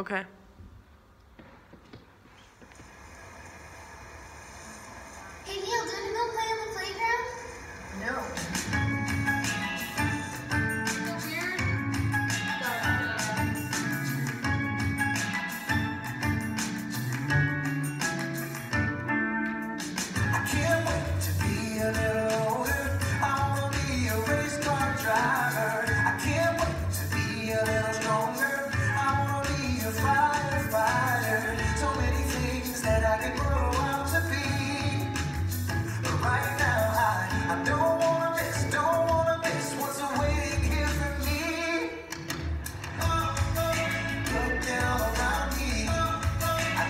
Okay. Hey Neil, do you want to go play on the playground? No.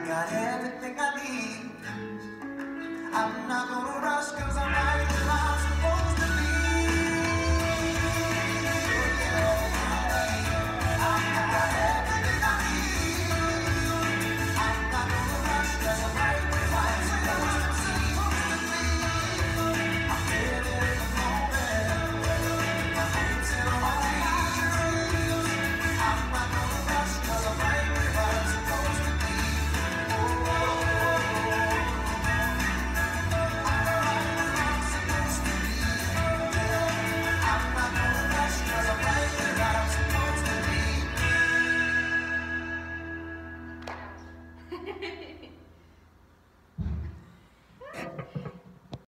I got everything I need. I'm not gonna rush cause I'm not.